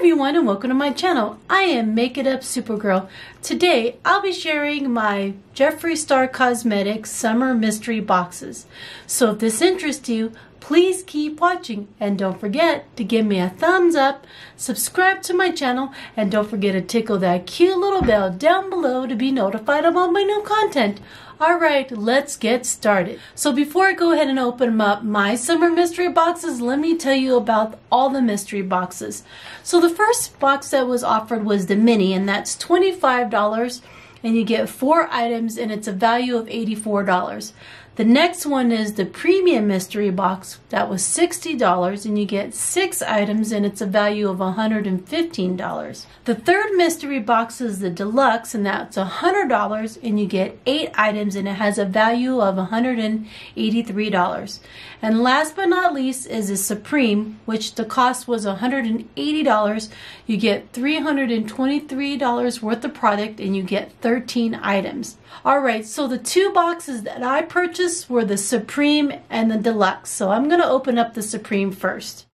everyone and welcome to my channel. I am Make It Up SuperGurl. Today I'll be sharing my Jeffree Star Cosmetics Summer Mystery Boxes. So if this interests you, please keep watching and don't forget to give me a thumbs up, subscribe to my channel, and don't forget to tickle that cute little bell down below to be notified of all my new content. Alright, let's get started. So before I go ahead and open up my summer mystery boxes, let me tell you about all the mystery boxes. So the first box that was offered was the mini and that's $25 and you get four items and it's a value of $84. The next one is the premium mystery box that was $60 and you get six items and it's a value of $115. The third mystery box is the deluxe and that's $100 and you get eight items and it has a value of $183. And last but not least is the supreme which the cost was $180. You get $323 worth of product and you get 13 items. Alright, so the two boxes that I purchased were the Supreme and the Deluxe. So I'm going to open up the Supreme first.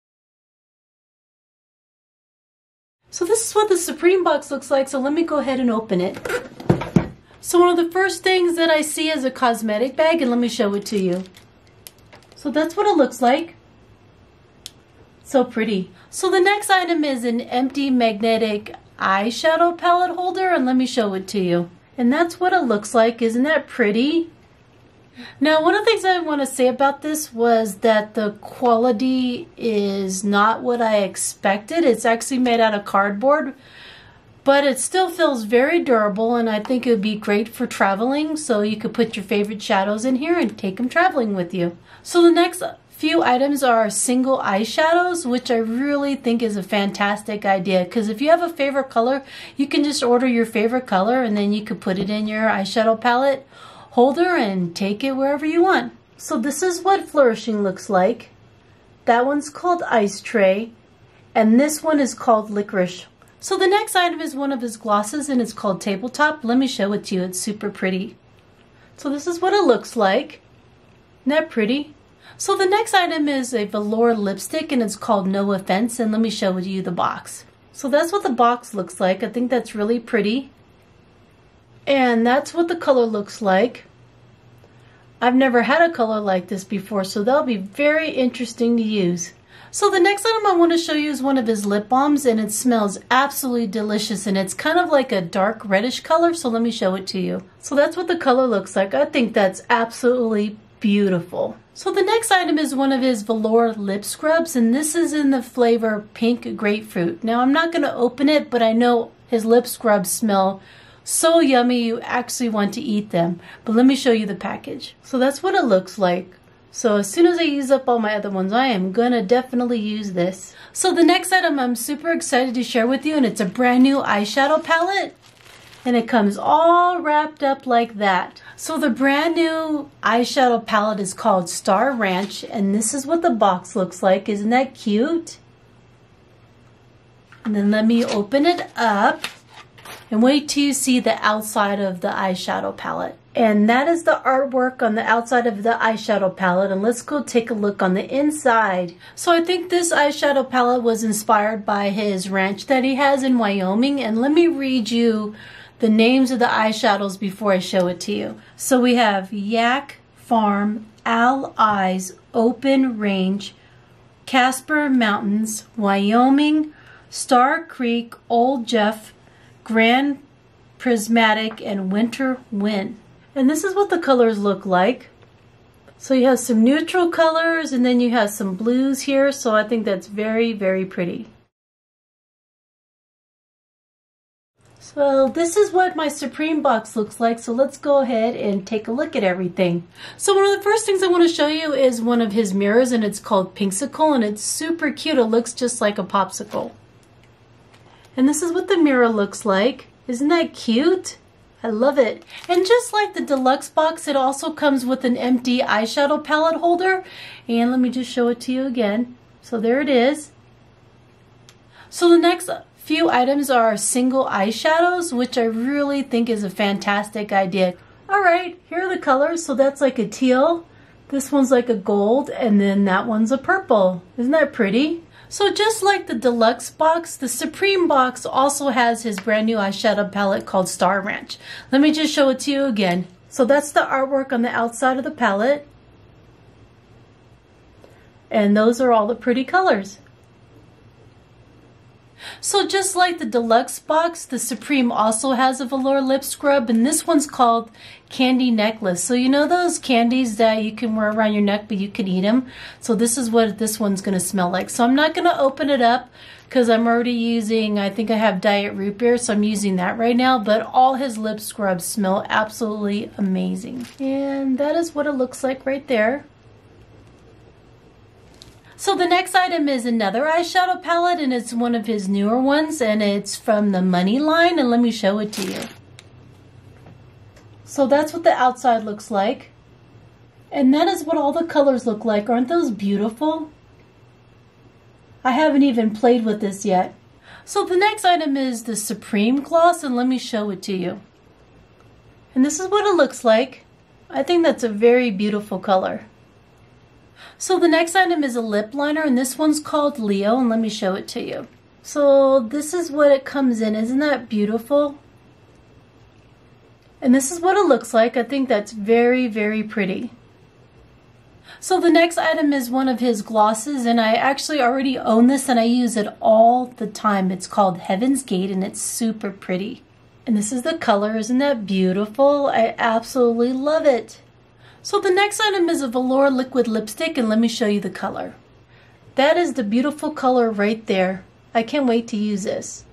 So this is what the Supreme box looks like, so let me go ahead and open it. So one of the first things that I see is a cosmetic bag, and let me show it to you. So that's what it looks like. So pretty. So the next item is an empty magnetic eyeshadow palette holder, and let me show it to you. And that's what it looks like. Isn't that pretty? Now, one of the things I want to say about this was that the quality is not what I expected. It's actually made out of cardboard, but it still feels very durable and I think it would be great for traveling. So you could put your favorite shadows in here and take them traveling with you. So the next few items are single eyeshadows, which I really think is a fantastic idea because if you have a favorite color, you can just order your favorite color and then you could put it in your eyeshadow palette holder and take it wherever you want. So this is what Flourishing looks like. That one's called Ice Tray, and this one is called Licorice. So the next item is one of his glosses, and it's called Tabletop. Let me show it to you. It's super pretty. So this is what it looks like. Isn't that pretty? So the next item is a velour lipstick, and it's called No Offense, and let me show you the box. So that's what the box looks like. I think that's really pretty. And that's what the color looks like. I've never had a color like this before, so that'll be very interesting to use. So the next item I want to show you is one of his lip balms and it smells absolutely delicious and it's kind of like a dark reddish color, so let me show it to you. So that's what the color looks like. I think that's absolutely beautiful. So the next item is one of his velour lip scrubs and this is in the flavor pink grapefruit. Now I'm not going to open it, but I know his lip scrubs smell so yummy you actually want to eat them. But let me show you the package. So that's what it looks like. So as soon as I use up all my other ones, I am gonna definitely use this. So the next item I'm super excited to share with you and it's a brand new eyeshadow palette. And it comes all wrapped up like that. So the brand new eyeshadow palette is called Star Ranch and this is what the box looks like. Isn't that cute? And then let me open it up. And wait till you see the outside of the eyeshadow palette. And that is the artwork on the outside of the eyeshadow palette. And let's go take a look on the inside. So I think this eyeshadow palette was inspired by his ranch that he has in Wyoming. And let me read you the names of the eyeshadows before I show it to you. So we have Yak Farm, Al Eyes, Open Range, Casper Mountains, Wyoming, Star Creek, Old Jeff, Grand Prismatic, and Winter Wind. And this is what the colors look like. So you have some neutral colors and then you have some blues here. So I think that's very, very pretty. So this is what my Supreme box looks like. So let's go ahead and take a look at everything. So one of the first things I want to show you is one of his mirrors and it's called Pinksicle and it's super cute. It looks just like a popsicle. And this is what the mirror looks like. Isn't that cute? I love it. And just like the deluxe box, it also comes with an empty eyeshadow palette holder. And let me just show it to you again. So there it is. So the next few items are single eyeshadows, which I really think is a fantastic idea. All right, here are the colors. So that's like a teal. This one's like a gold, and then that one's a purple. Isn't that pretty? So just like the deluxe box, the Supreme box also has his brand new eyeshadow palette called Star Ranch. Let me just show it to you again. So that's the artwork on the outside of the palette. And those are all the pretty colors. So just like the deluxe box, the Supreme also has a velour lip scrub and this one's called Candy Necklace. So you know those candies that you can wear around your neck but you can eat them? So this is what this one's going to smell like. So I'm not going to open it up because I'm already using, I think I have Diet Root Beer, so I'm using that right now. But all his lip scrubs smell absolutely amazing. And that is what it looks like right there. So the next item is another eyeshadow palette and it's one of his newer ones and it's from the Money line and let me show it to you. So that's what the outside looks like. And that is what all the colors look like. Aren't those beautiful? I haven't even played with this yet. So the next item is the Supreme Gloss and let me show it to you. And this is what it looks like. I think that's a very beautiful color. So the next item is a lip liner and this one's called Leo and let me show it to you. So this is what it comes in. Isn't that beautiful? And this is what it looks like. I think that's very, very pretty. So the next item is one of his glosses and I actually already own this and I use it all the time. It's called Heaven's Gate and it's super pretty. And this is the color. Isn't that beautiful? I absolutely love it. So the next item is a velour liquid lipstick and let me show you the color. That is the beautiful color right there. I can't wait to use this.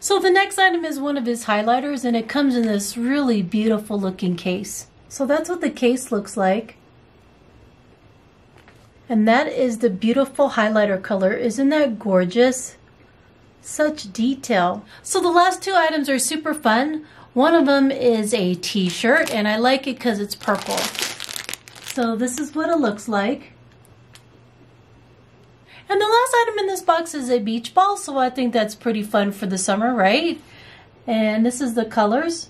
So the next item is one of his highlighters and it comes in this really beautiful looking case. So that's what the case looks like. And that is the beautiful highlighter color. Isn't that gorgeous? Such detail. So the last two items are super fun. One of them is a t-shirt and I like it because it's purple. So this is what it looks like. And the last item in this box is a beach ball, so I think that's pretty fun for the summer, right? And this is the colors.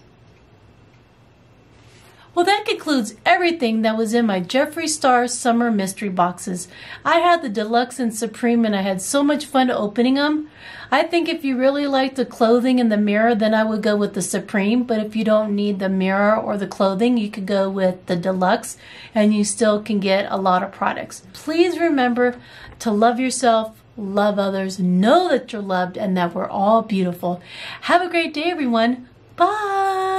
Well, that concludes everything that was in my Jeffree Star Summer Mystery Boxes. I had the Deluxe and Supreme and I had so much fun opening them. I think if you really like the clothing and the mirror, then I would go with the Supreme. But if you don't need the mirror or the clothing, you could go with the Deluxe and you still can get a lot of products. Please remember to love yourself, love others, know that you're loved and that we're all beautiful. Have a great day, everyone. Bye.